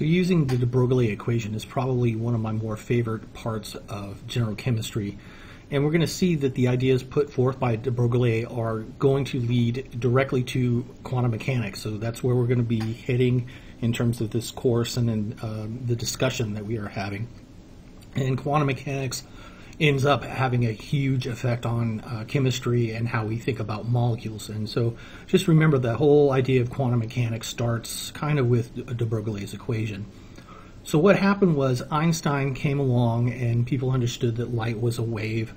So using the de Broglie equation is probably one of my more favorite parts of general chemistry. And we're going to see that the ideas put forth by de Broglie are going to lead directly to quantum mechanics. So that's where we're going to be heading in terms of this course and in uh, the discussion that we are having. And quantum mechanics ends up having a huge effect on uh, chemistry and how we think about molecules. And so just remember the whole idea of quantum mechanics starts kind of with de Broglie's equation. So what happened was Einstein came along and people understood that light was a wave.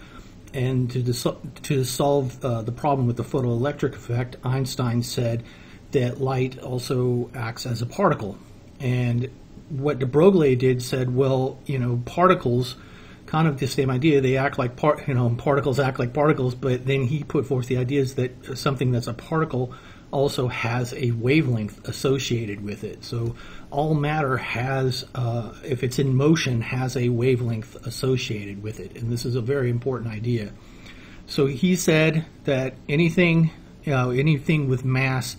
And to, to solve uh, the problem with the photoelectric effect, Einstein said that light also acts as a particle. And what de Broglie did said, well, you know, particles – kind of the same idea. They act like part, you know, particles act like particles, but then he put forth the ideas that something that's a particle also has a wavelength associated with it. So all matter has, uh, if it's in motion, has a wavelength associated with it, and this is a very important idea. So he said that anything, you know, anything with mass,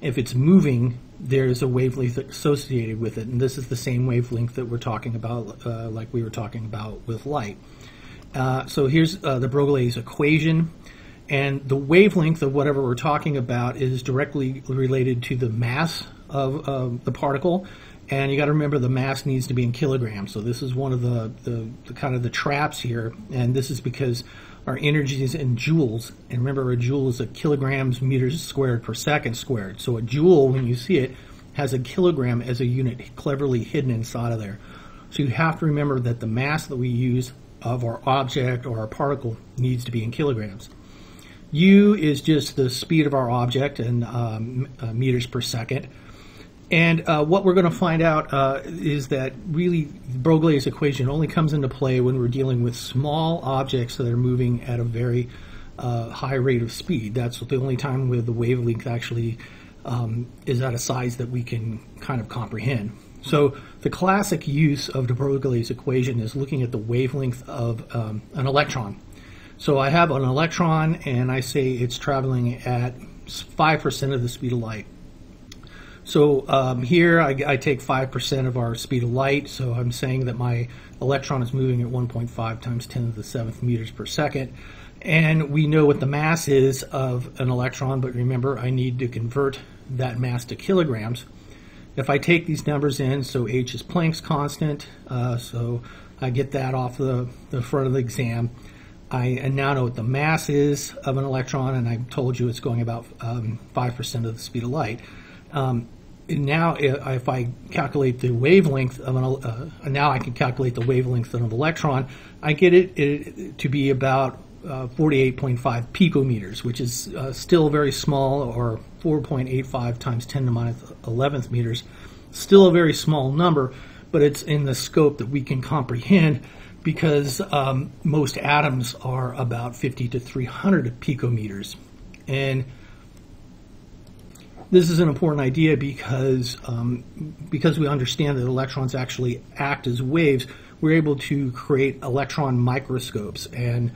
if it's moving, there's a wavelength associated with it, and this is the same wavelength that we're talking about, uh, like we were talking about with light. Uh, so here's uh, de Broglie's equation, and the wavelength of whatever we're talking about is directly related to the mass of the particle, and you got to remember the mass needs to be in kilograms. So this is one of the, the, the kind of the traps here, and this is because our energy is in joules. And remember, a joule is a kilograms meters squared per second squared. So a joule, when you see it, has a kilogram as a unit cleverly hidden inside of there. So you have to remember that the mass that we use of our object or our particle needs to be in kilograms. U is just the speed of our object in um, uh, meters per second. And uh, what we're going to find out uh, is that really Broglie's equation only comes into play when we're dealing with small objects that are moving at a very uh, high rate of speed. That's the only time where the wavelength actually um, is at a size that we can kind of comprehend. So the classic use of de Broglie's equation is looking at the wavelength of um, an electron. So I have an electron and I say it's traveling at 5% of the speed of light. So um, here I, I take 5% of our speed of light, so I'm saying that my electron is moving at 1.5 times 10 to the 7th meters per second. And we know what the mass is of an electron, but remember I need to convert that mass to kilograms. If I take these numbers in, so h is Planck's constant, uh, so I get that off the, the front of the exam. I now know what the mass is of an electron, and I told you it's going about um, 5% of the speed of light. Um, now if I calculate the wavelength of an, uh, now I can calculate the wavelength of an electron, I get it, it to be about uh, 48.5 picometers, which is uh, still very small, or 4.85 times 10 to the minus 11th meters. Still a very small number, but it's in the scope that we can comprehend because um, most atoms are about 50 to 300 picometers. And this is an important idea because um, because we understand that electrons actually act as waves. We're able to create electron microscopes, and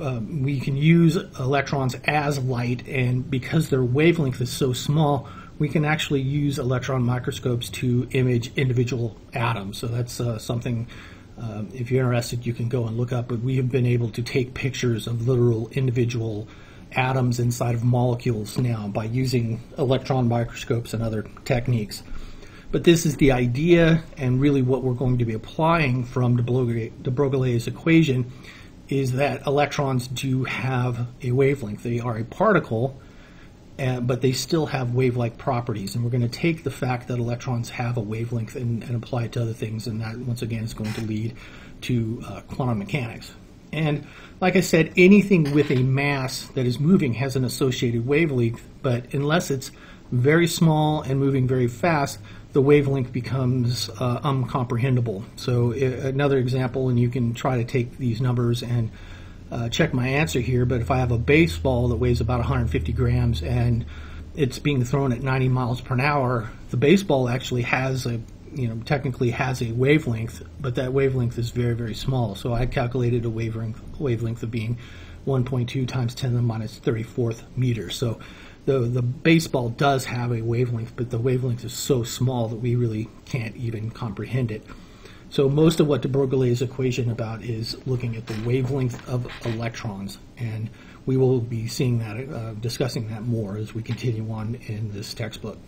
um, we can use electrons as light. And because their wavelength is so small, we can actually use electron microscopes to image individual atoms. So that's uh, something. Um, if you're interested, you can go and look up. But we have been able to take pictures of literal individual atoms inside of molecules now by using electron microscopes and other techniques. But this is the idea, and really what we're going to be applying from de, Broglie's equation is that electrons do have a wavelength. They are a particle, uh, but they still have wave-like properties. And we're going to take the fact that electrons have a wavelength and, and apply it to other things, and that once again is going to lead to uh, quantum mechanics. And like I said, anything with a mass that is moving has an associated wavelength, but unless it's very small and moving very fast, the wavelength becomes uh, uncomprehendable. So uh, another example, and you can try to take these numbers and uh, check my answer here, but if I have a baseball that weighs about 150 grams and it's being thrown at 90 miles per hour, the baseball actually has a you know, technically has a wavelength, but that wavelength is very, very small. So I calculated a wavelength, wavelength of being 1.2 times 10 to the minus 34th meters. So the the baseball does have a wavelength, but the wavelength is so small that we really can't even comprehend it. So most of what de Broglie's equation about is looking at the wavelength of electrons, and we will be seeing that, uh, discussing that more as we continue on in this textbook.